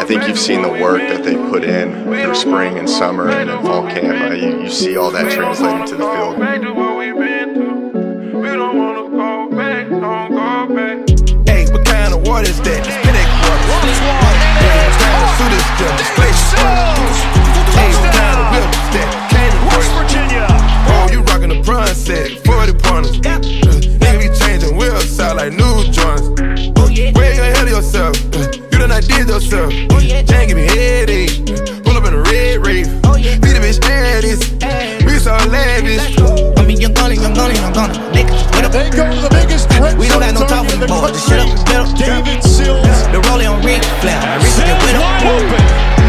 I think you've seen the work that they put in through spring and summer and then fall camp. You, you see all that translating to the field. Hey, what kind of water is that? Virginia. Oh, you rockin' the bronze set, 40 pointers. Uh, nigga be changing wheels out like new joints. Done not did yourself. Can't give me headache. Pull up in a red rave. Oh, Beat a bitch Addis. We so lavish. I mean, young gunny, young gunny, young gunny. Nigga, get up. They go the biggest threat We don't got no zone talk in the anymore. Just shut up, country. get up. David Sills. The rolling on Ric Flair. I reach with him. Wide open.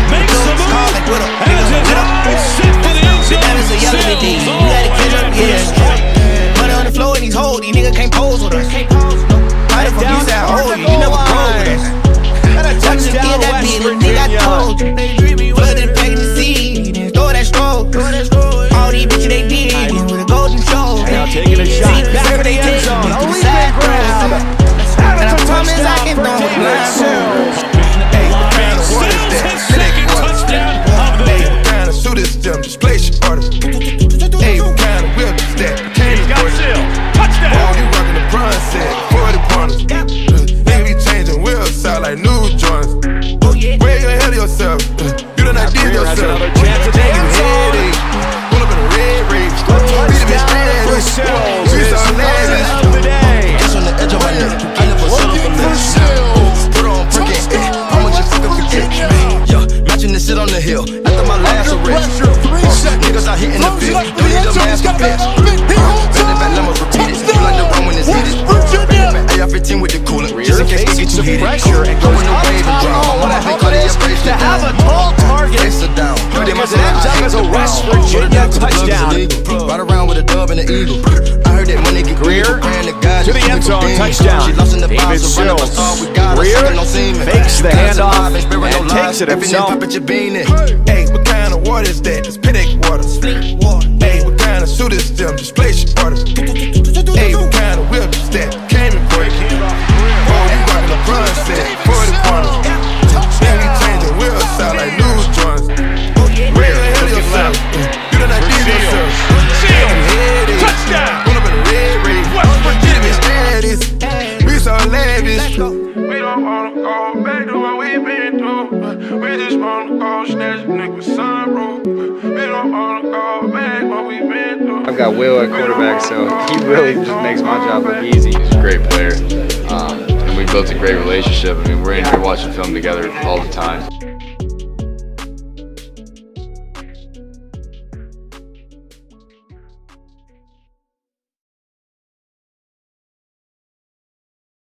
Makes the Call move. like with him. Has Nigga, his get up. eyes set to the end zone. That is a yellow Sills BD. You all gotta the catch way up, down the yeah. strike. Money on the floor and these hoes. These niggas can't pose with us. New joints. Where you ahead of yourself? You done not did Grier has yourself. chance at the Taking end zone. headache. Pull up in a red rage. Beat a bitch Touchdown for Addis. Sills. We His so second lavish. of the day. Just on the edge of my neck. I never settle for Looking for less. Sills. Put on brick Touchdown, How much you fucking West forget? Virginia. Yeah, matching this shit on the hill. After my last Under arrest. pressure, three seconds. Niggas out here in the Throws it field. up for Don't the need end a zone. He's master got a bitch. man open. He holds Better up. back, let me repeat it. Touchdown. You like the run when it's West heated. Virginia. AR-15 with the coolant. Just in case it facing get too some heated. pressure and touchdown. Ride around with a dove and an eagle. I heard that money get Grier brand the guys to the end zone, touchdown. She lost in the David box, so run Sills. star, we got her, Grier fakes the handoff alive, ain't sparing no and takes it himself. pop at your bean in. Hey, lavish. We don't wanna go back to what we been through. We just wanna go snatch a nigga sunroof. We don't wanna go back what we been through. I've got Will at quarterback, so he really just makes my job look easy. He's a great player, um, and we built a great relationship. I mean, we're in here watching film together all the time.